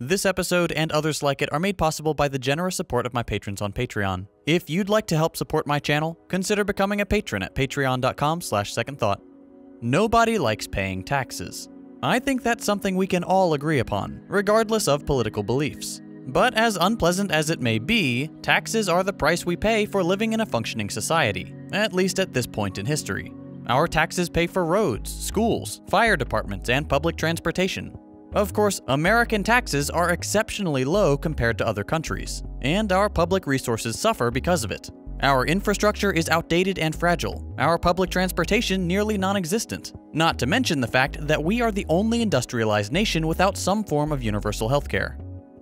This episode and others like it are made possible by the generous support of my patrons on Patreon. If you'd like to help support my channel, consider becoming a patron at patreon.com slash secondthought. Nobody likes paying taxes. I think that's something we can all agree upon, regardless of political beliefs. But as unpleasant as it may be, taxes are the price we pay for living in a functioning society, at least at this point in history. Our taxes pay for roads, schools, fire departments, and public transportation. Of course, American taxes are exceptionally low compared to other countries, and our public resources suffer because of it. Our infrastructure is outdated and fragile, our public transportation nearly non-existent, not to mention the fact that we are the only industrialized nation without some form of universal healthcare.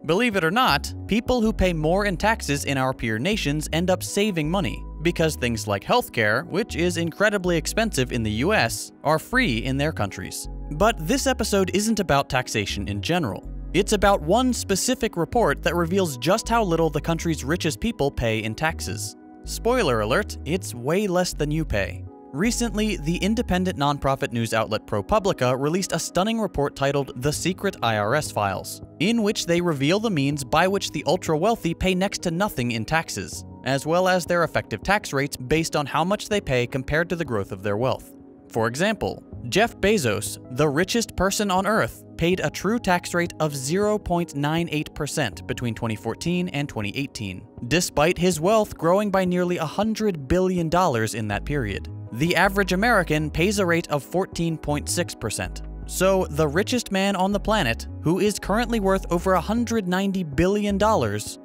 Believe it or not, people who pay more in taxes in our peer nations end up saving money, because things like healthcare, which is incredibly expensive in the US, are free in their countries. But this episode isn't about taxation in general. It's about one specific report that reveals just how little the country's richest people pay in taxes. Spoiler alert, it's way less than you pay. Recently, the independent nonprofit news outlet ProPublica released a stunning report titled The Secret IRS Files, in which they reveal the means by which the ultra wealthy pay next to nothing in taxes, as well as their effective tax rates based on how much they pay compared to the growth of their wealth. For example, Jeff Bezos, the richest person on Earth, paid a true tax rate of 0.98% between 2014 and 2018, despite his wealth growing by nearly $100 billion in that period. The average American pays a rate of 14.6%. So, the richest man on the planet, who is currently worth over $190 billion,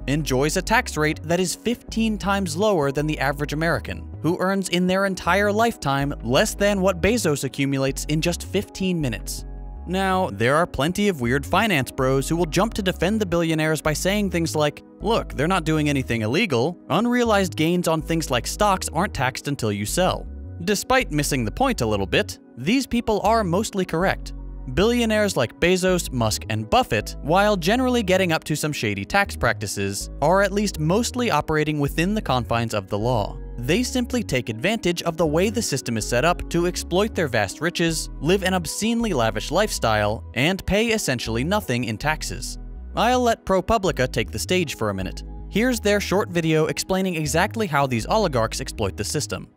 enjoys a tax rate that is 15 times lower than the average American, who earns in their entire lifetime less than what Bezos accumulates in just 15 minutes. Now, there are plenty of weird finance bros who will jump to defend the billionaires by saying things like, look, they're not doing anything illegal. Unrealized gains on things like stocks aren't taxed until you sell. Despite missing the point a little bit, these people are mostly correct. Billionaires like Bezos, Musk, and Buffett, while generally getting up to some shady tax practices, are at least mostly operating within the confines of the law. They simply take advantage of the way the system is set up to exploit their vast riches, live an obscenely lavish lifestyle, and pay essentially nothing in taxes. I'll let ProPublica take the stage for a minute. Here's their short video explaining exactly how these oligarchs exploit the system.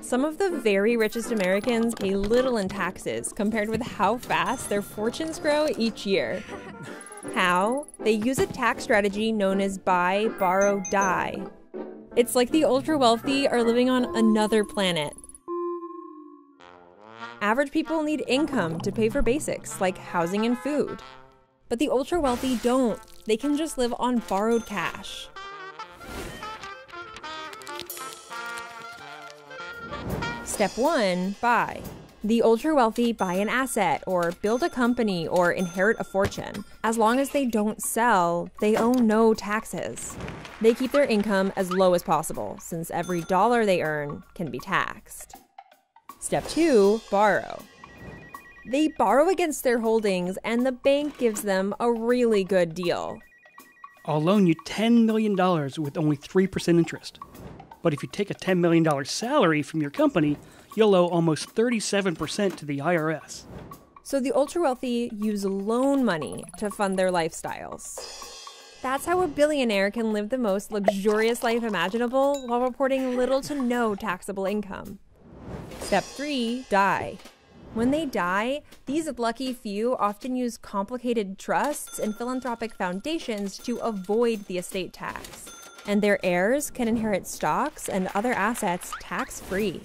Some of the very richest Americans pay little in taxes compared with how fast their fortunes grow each year. How? They use a tax strategy known as buy, borrow, die. It's like the ultra wealthy are living on another planet. Average people need income to pay for basics like housing and food. But the ultra wealthy don't. They can just live on borrowed cash. Step 1 Buy. The ultra wealthy buy an asset, or build a company, or inherit a fortune. As long as they don't sell, they owe no taxes. They keep their income as low as possible, since every dollar they earn can be taxed. Step 2 Borrow. They borrow against their holdings, and the bank gives them a really good deal. I'll loan you $10 million with only 3% interest. But if you take a $10 million salary from your company, you'll owe almost 37% to the IRS. So the ultra wealthy use loan money to fund their lifestyles. That's how a billionaire can live the most luxurious life imaginable while reporting little to no taxable income. Step 3 Die. When they die, these lucky few often use complicated trusts and philanthropic foundations to avoid the estate tax and their heirs can inherit stocks and other assets tax free.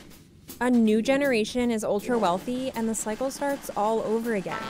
A new generation is ultra wealthy, and the cycle starts all over again.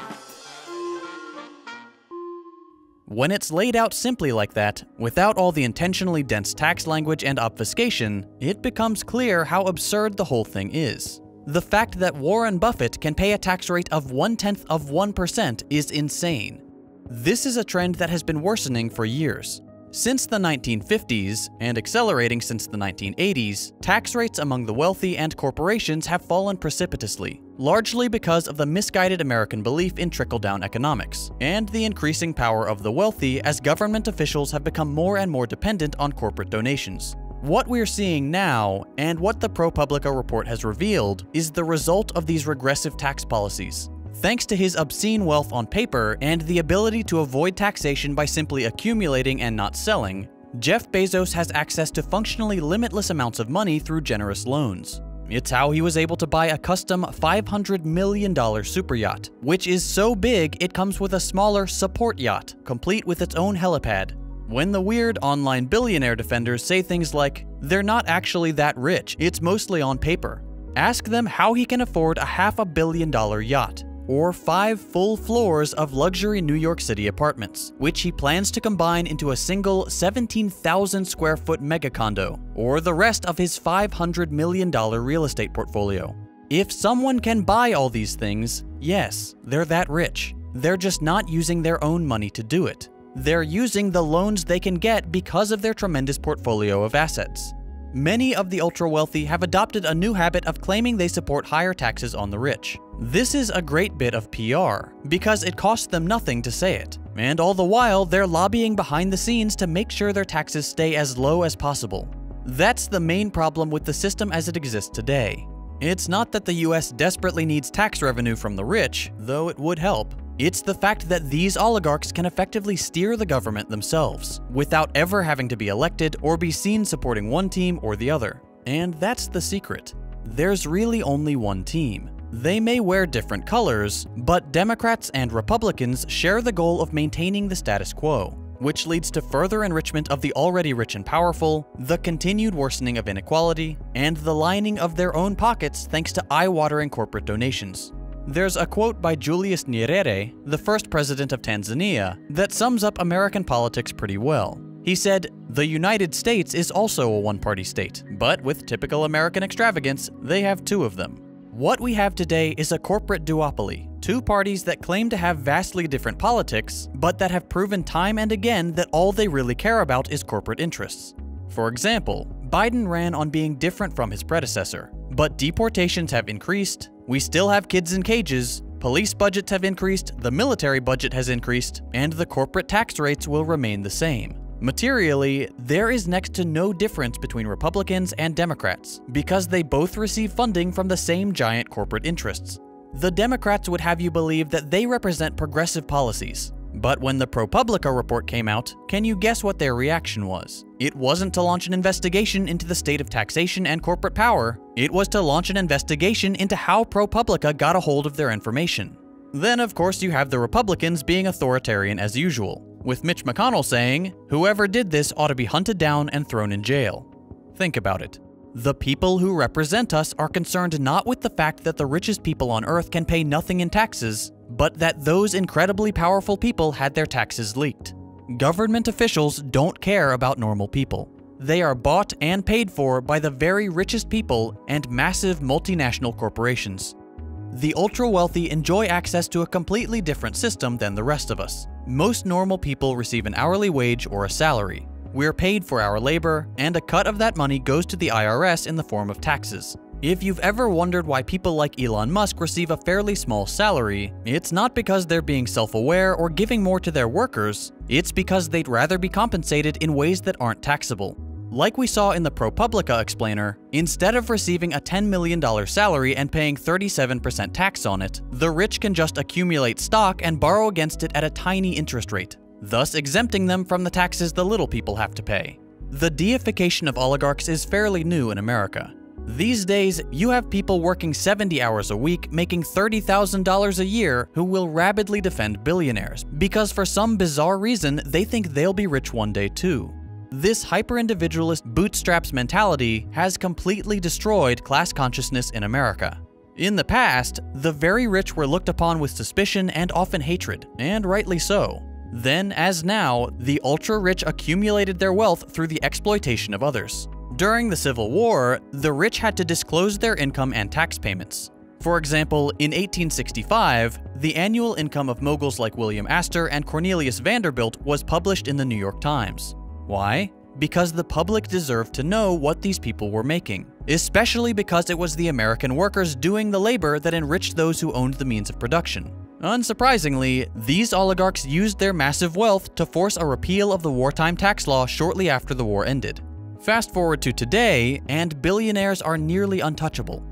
When it's laid out simply like that, without all the intentionally dense tax language and obfuscation, it becomes clear how absurd the whole thing is. The fact that Warren Buffett can pay a tax rate of one tenth of 1% is insane. This is a trend that has been worsening for years. Since the 1950s, and accelerating since the 1980s, tax rates among the wealthy and corporations have fallen precipitously, largely because of the misguided American belief in trickle-down economics, and the increasing power of the wealthy as government officials have become more and more dependent on corporate donations. What we're seeing now, and what the ProPublica report has revealed, is the result of these regressive tax policies. Thanks to his obscene wealth on paper and the ability to avoid taxation by simply accumulating and not selling, Jeff Bezos has access to functionally limitless amounts of money through generous loans. It's how he was able to buy a custom $500 million super yacht, which is so big it comes with a smaller support yacht, complete with its own helipad. When the weird online billionaire defenders say things like, they're not actually that rich, it's mostly on paper, ask them how he can afford a half a billion dollar yacht or five full floors of luxury New York City apartments, which he plans to combine into a single 17,000 square foot mega condo, or the rest of his $500 million real estate portfolio. If someone can buy all these things, yes, they're that rich. They're just not using their own money to do it. They're using the loans they can get because of their tremendous portfolio of assets. Many of the ultra wealthy have adopted a new habit of claiming they support higher taxes on the rich. This is a great bit of PR, because it costs them nothing to say it. And all the while, they're lobbying behind the scenes to make sure their taxes stay as low as possible. That's the main problem with the system as it exists today. It's not that the US desperately needs tax revenue from the rich, though it would help. It's the fact that these oligarchs can effectively steer the government themselves, without ever having to be elected or be seen supporting one team or the other. And that's the secret. There's really only one team. They may wear different colors, but Democrats and Republicans share the goal of maintaining the status quo, which leads to further enrichment of the already rich and powerful, the continued worsening of inequality, and the lining of their own pockets thanks to eye-watering corporate donations. There's a quote by Julius Nyerere, the first president of Tanzania, that sums up American politics pretty well. He said, The United States is also a one party state, but with typical American extravagance, they have two of them. What we have today is a corporate duopoly, two parties that claim to have vastly different politics, but that have proven time and again that all they really care about is corporate interests. For example, Biden ran on being different from his predecessor, but deportations have increased, we still have kids in cages, police budgets have increased, the military budget has increased, and the corporate tax rates will remain the same. Materially, there is next to no difference between Republicans and Democrats, because they both receive funding from the same giant corporate interests. The Democrats would have you believe that they represent progressive policies, but when the ProPublica report came out, can you guess what their reaction was? It wasn't to launch an investigation into the state of taxation and corporate power, it was to launch an investigation into how ProPublica got a hold of their information. Then, of course, you have the Republicans being authoritarian as usual, with Mitch McConnell saying, whoever did this ought to be hunted down and thrown in jail. Think about it. The people who represent us are concerned not with the fact that the richest people on earth can pay nothing in taxes, but that those incredibly powerful people had their taxes leaked. Government officials don't care about normal people. They are bought and paid for by the very richest people and massive multinational corporations. The ultra wealthy enjoy access to a completely different system than the rest of us. Most normal people receive an hourly wage or a salary, we're paid for our labor, and a cut of that money goes to the IRS in the form of taxes. If you've ever wondered why people like Elon Musk receive a fairly small salary, it's not because they're being self-aware or giving more to their workers, it's because they'd rather be compensated in ways that aren't taxable. Like we saw in the ProPublica explainer, instead of receiving a $10 million salary and paying 37% tax on it, the rich can just accumulate stock and borrow against it at a tiny interest rate thus exempting them from the taxes the little people have to pay. The deification of oligarchs is fairly new in America. These days, you have people working 70 hours a week making $30,000 a year who will rabidly defend billionaires because for some bizarre reason they think they'll be rich one day too. This hyper-individualist bootstraps mentality has completely destroyed class consciousness in America. In the past, the very rich were looked upon with suspicion and often hatred, and rightly so. Then, as now, the ultra-rich accumulated their wealth through the exploitation of others. During the Civil War, the rich had to disclose their income and tax payments. For example, in 1865, the annual income of moguls like William Astor and Cornelius Vanderbilt was published in the New York Times. Why? Because the public deserved to know what these people were making, especially because it was the American workers doing the labor that enriched those who owned the means of production. Unsurprisingly, these oligarchs used their massive wealth to force a repeal of the wartime tax law shortly after the war ended. Fast forward to today, and billionaires are nearly untouchable.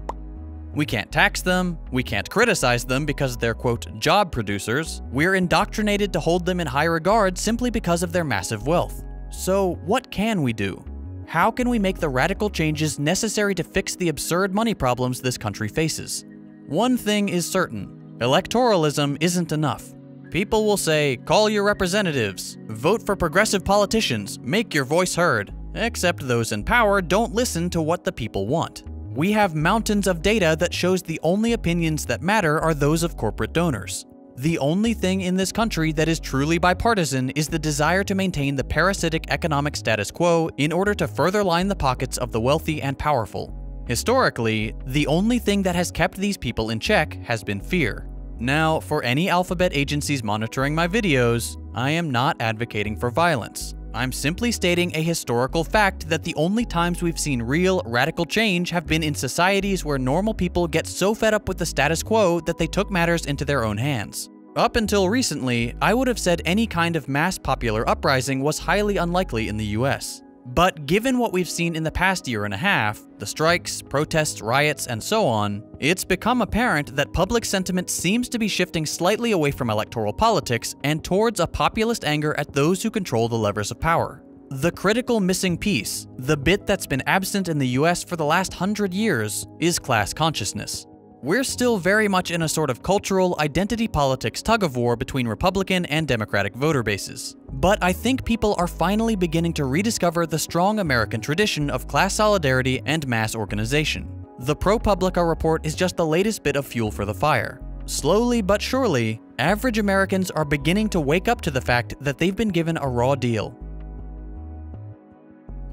We can't tax them, we can't criticize them because they're quote job producers. We're indoctrinated to hold them in high regard simply because of their massive wealth. So, what can we do? How can we make the radical changes necessary to fix the absurd money problems this country faces? One thing is certain electoralism isn't enough. People will say, call your representatives, vote for progressive politicians, make your voice heard. Except those in power don't listen to what the people want. We have mountains of data that shows the only opinions that matter are those of corporate donors. The only thing in this country that is truly bipartisan is the desire to maintain the parasitic economic status quo in order to further line the pockets of the wealthy and powerful. Historically, the only thing that has kept these people in check has been fear. Now, for any alphabet agencies monitoring my videos, I am not advocating for violence. I'm simply stating a historical fact that the only times we've seen real, radical change have been in societies where normal people get so fed up with the status quo that they took matters into their own hands. Up until recently, I would have said any kind of mass popular uprising was highly unlikely in the US. But given what we've seen in the past year and a half, the strikes, protests, riots, and so on, it's become apparent that public sentiment seems to be shifting slightly away from electoral politics and towards a populist anger at those who control the levers of power. The critical missing piece, the bit that's been absent in the US for the last hundred years, is class consciousness. We're still very much in a sort of cultural identity politics tug of war between Republican and Democratic voter bases. But I think people are finally beginning to rediscover the strong American tradition of class solidarity and mass organization. The ProPublica report is just the latest bit of fuel for the fire. Slowly but surely, average Americans are beginning to wake up to the fact that they've been given a raw deal.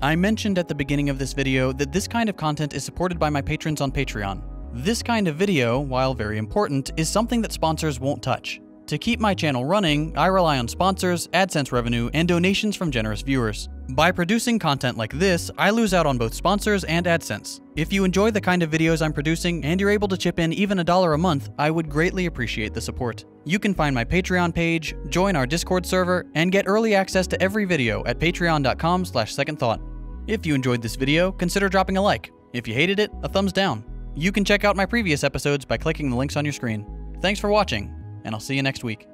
I mentioned at the beginning of this video that this kind of content is supported by my patrons on Patreon. This kind of video, while very important, is something that sponsors won't touch. To keep my channel running, I rely on sponsors, AdSense revenue, and donations from generous viewers. By producing content like this, I lose out on both sponsors and AdSense. If you enjoy the kind of videos I'm producing and you're able to chip in even a dollar a month, I would greatly appreciate the support. You can find my Patreon page, join our Discord server, and get early access to every video at patreon.com slash secondthought. If you enjoyed this video, consider dropping a like. If you hated it, a thumbs down. You can check out my previous episodes by clicking the links on your screen. Thanks for watching, and I'll see you next week.